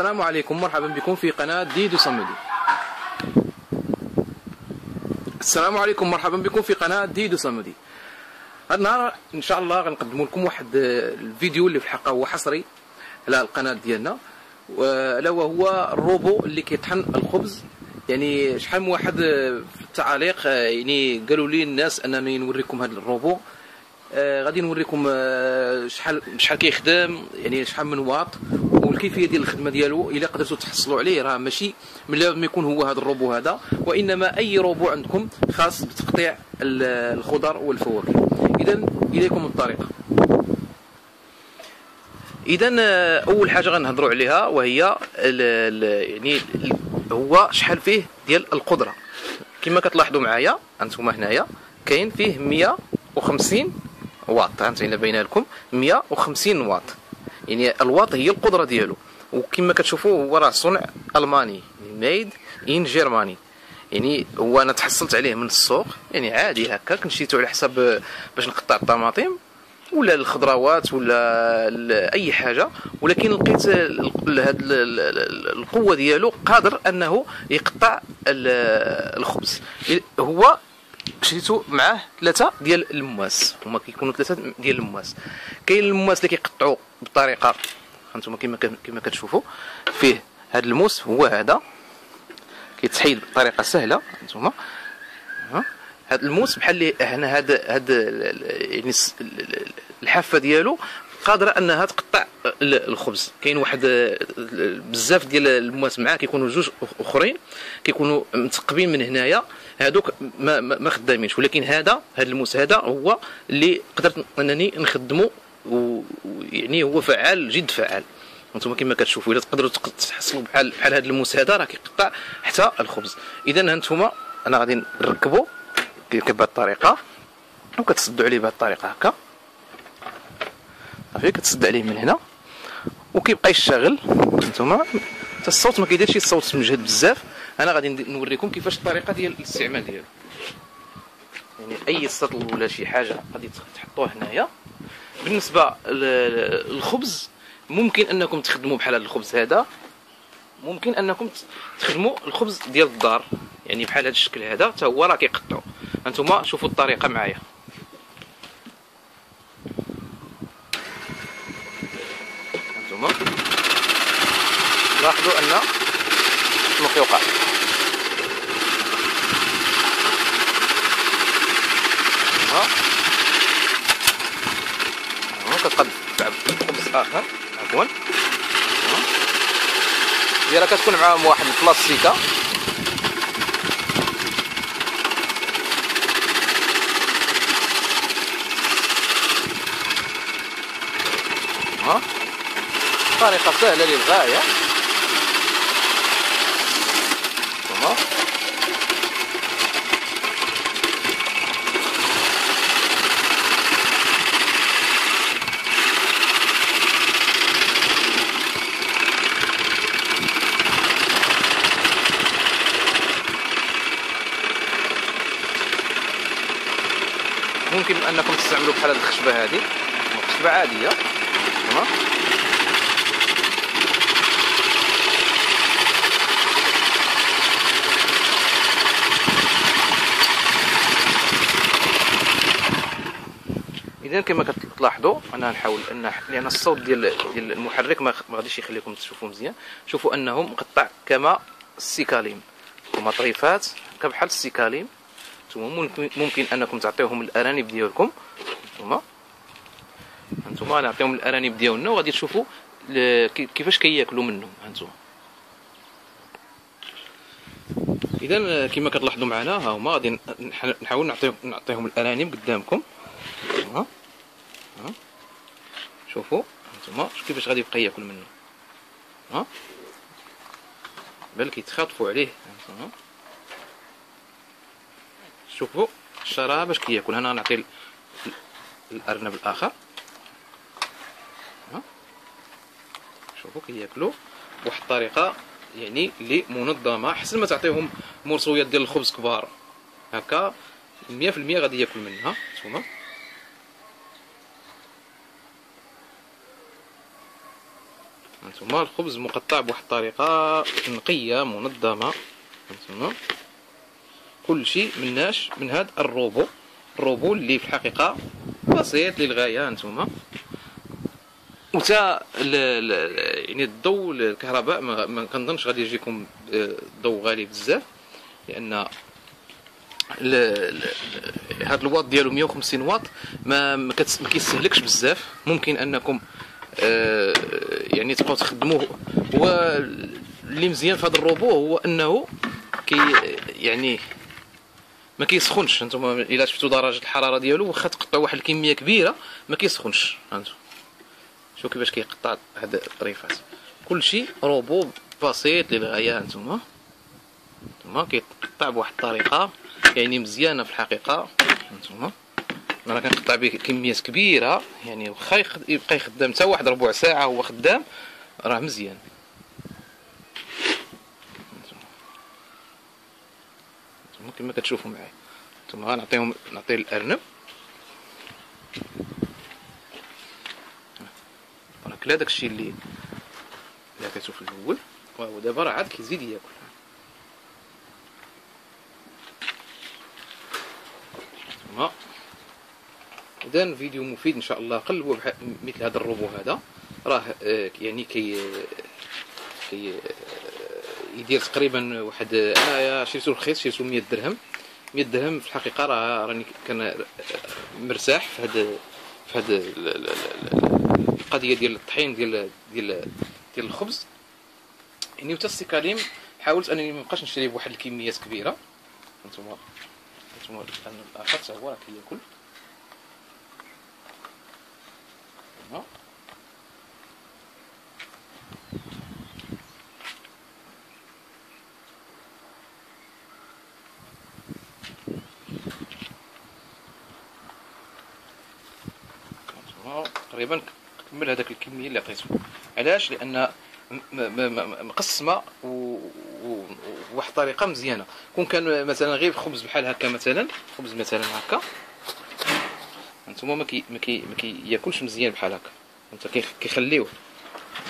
السلام عليكم. مرحبا بكم في قناة ديدو صمدي السلام عليكم. مرحبا بكم في قناة ديدو صمدي هذا النهار إن شاء الله غنقدم لكم واحد الفيديو اللي في الحقيقة هو حصري على القناة ديالنا. ألا وهو الروبو اللي كيطحن الخبز. يعني شحال من واحد في التعاليق يعني قالوا لي الناس أنني نوريكم هذا الروبو. آه غادي نوريكم آه شحال شحال كيخدم يعني شحال من واط. والكيفيه ديال الخدمة ديالو؟ إلا قدرتوا تحصلوا عليه راه ماشي من لازم يكون هو هذا الروبو هذا وإنما أي روبو عندكم خاص بتقطيع الخضر والفواكه. اذا إليكم الطريقة اذا آه، أول حاجة غنهضروا عليها وهي ال ال يعني هو شحال فيه ديال القدرة. كما كتلاحظوا معايا أنتم هنايا كاين فيه 150 واط. هانتوما باينه لكم 150 واط. يعني الواط هي القدرة ديالو. وكما كتشوفوا هو راه صنع ألماني ميد ان جيرماني يعني هو أنا تحصلت عليه من السوق. يعني عادي هكا. كنشيتو على حساب باش نقطع الطماطم ولا الخضروات ولا أي حاجة. ولكن لقيت هاد القوة ديالو قادر أنه يقطع الخبز. هو شريتو معاه ثلاثة ديال المواس. هما كيكونوا ثلاثة ديال المواس. كاين المواس اللي كيقطعوا بطريقة هانتوما كما كما كتشوفوا. فيه هذا الموس هو هذا. كيتحيد بطريقة سهلة هانتوما. هذا الموس بحال اللي هنا هذا هذا يعني الحافة ديالو قادرة أنها تقطع الخبز. كاين واحد بزاف ديال المواس معاه كيكونوا جوج أخرين كيكونوا مثقبين من هنايا. هادوك ما, ما خدامينش. ولكن هذا هذا الموس هذا هو اللي قدرت أنني نخدمه ويعني هو فعال جد فعال. أنتم كما كتشوفوا إلا تقدروا تحصلوا بحال بحال هذا الموس هذا راه كيقطع حتى الخبز. اذا أنتم أنا غادي نركبوا بهذه الطريقة وكتسدوا عليه بهذه الطريقة هكا. صافي كتسد عليه من هنا. وكيبقى يشتغل. أنتم الصوت ما كيديرش الصوت مجهد بزاف. أنا غادي نوريكم كيفاش الطريقة ديال الاستعمال ديالو. يعني أي سطل ولا شي حاجة غادي تحطوه هنايا. بالنسبة للخبز ممكن أنكم تخدموا بحال هذا الخبز هذا. ممكن أنكم تخدموا الخبز ديال الدار. يعني بحال هذا الشكل هذا حتى هو راه كيقطعوا أنتم شوفوا الطريقة معايا. أنتم لاحظوا أن شنو كيوقع تعب خبز اخر عفوا. هي راه كتكون معاهم واحد البلاستيكه ها؟ طريقة سهلة للغاية. ممكن أنكم تستعملوا بحال هذه الخشبة هذه. خشبة عادية. تمام. اذا كما كتلاحظوا أنا نحاول ان لأن الصوت ديال ديال المحرك ما غاديش يخليكم تشوفوا مزيان. شوفوا انه مقطع كما السيكاليم. هما طريفات كبحال السيكاليم. ثم ممكن أنكم تعطيوهم الأرانب ديالكم. ثم أنتم نعطيهم الأرانب ديالنا وغادي تشوفوا كيفاش كياكلوا منه هانتوما اذا كما كتلاحظوا معنا ها هما غادي نحاول نعطيهم نعطيهم الأرانب قدامكم. ها؟ شوفوا هانتوما كيفاش غادي يبقى ياكل منه. ها؟ بل كيتخاطفوا عليه هانتوما شوفوا الشراب باش كياكل. هنا نعطي الأرنب الآخر. ها؟ شوفوا كياكلوا بواحد الطريقة يعني اللي منظمة احسن ما تعطيهم مرصويات ديال الخبز كبار. هكا 100% غادي ياكل منها نتوما هانتوما الخبز مقطع بواحد الطريقة نقية منظمة. هانتوما كل شيء مناش من هذا الروبو. الروبو اللي في الحقيقة بسيط للغاية هانتوما وتا يعني الضوء الكهرباء ما, كنظنش غادي يجيكم الضوء غالي بزاف لأن هذا الواط ديالو 150 واط ما ما, ما كيستهلكش بزاف. ممكن أنكم آه يعني تبقاو تخدموه. هو اللي مزيان في هذا الغوبو هو أنه كي يعني ما كيسخنش. أنتم إلا شفتوا درجة الحرارة ديالو واخا تقطعوا واحد الكمية كبيرة ما كيسخنش. هانتو شوفوا كيفاش كيقطع هاد الطريفات كلشي غوبو بسيط للغايه هانتوما هانتوما كيقطع بواحد الطريقة يعني مزيانة في الحقيقة. هانتوما أنا كنقطع به كميات كبيرة يعني واخا يبقى يخدم حتى واحد ربع ساعة هو خدام راه مزيان. كما كتشوفوا معايا. ثم غنعطيهم نعطي الأرنب. راه كلا داكشي اللي اللي في الأول. ودابا راه عاد كيزيد ياكل. ثم اذا فيديو مفيد إن شاء الله. قلبوا مثل هذا الروبو هذا. راه آه، يعني كي كي آه، يدير تقريبا واحد أنا شريتو رخيص شريتو 100 درهم. 100 درهم في الحقيقة راه راني كان مرتاح في هذا في هذا القضية ديال الطحين ديال ديال ديال الخبز. يعني حتى السيكاليم حاولت أنني ما نبقاش نشري بواحد الكميات كبيرة. أنتم أنتم الآخر هو راه كياكل. تقريبا كمل هذاك الكمية اللي عطيته. علاش؟ لأن مقسمة وواحد الطريقة مزيانة. كون كان مثلا غير خبز بحال هكا مثلا خبز مثلا هكا انتما ما كي ما كي ما كياكلش مزيان بحال هكا. انت كيخليوه.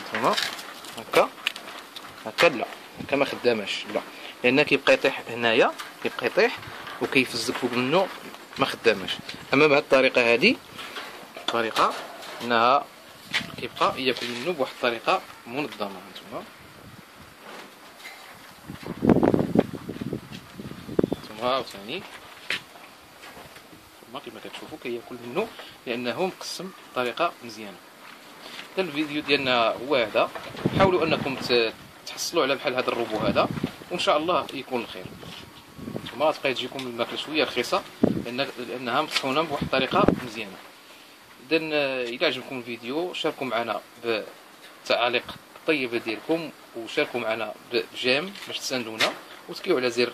انتما هكا. هكا لا. هكا ما خداماش. لا. لأن كيبقى يطيح هنايا كيبقى يطيح وكيفزك فوق منه ما خداماش. أما بهذه الطريقة هذه الطريقة إنها كيبقى ياكل منه بواحد الطريقة منظمة. هانتوما هانتوما عاوتاني. ثم كما كتشوفوا كياكل منه لأنه مقسم بطريقة مزيانة. هذا الفيديو ديالنا هو هذا. حاولوا أنكم تحصلوا على بحال هذا الروبو هذا وإن شاء الله يكون الخير ثم تبقى تجيكم الماكلة شوية رخيصة لأنها مطحونه بواحد الطريقة مزيانة. إذا إلى عجبكم الفيديو شاركوا معنا بالتعاليق الطيبه ديالكم وشاركوا معنا بجيم باش تساندونا وتكيو على زر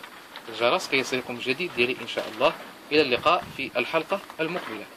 الجرس كي يصلكم جديد ديالي إن شاء الله. إلى اللقاء في الحلقة المقبلة.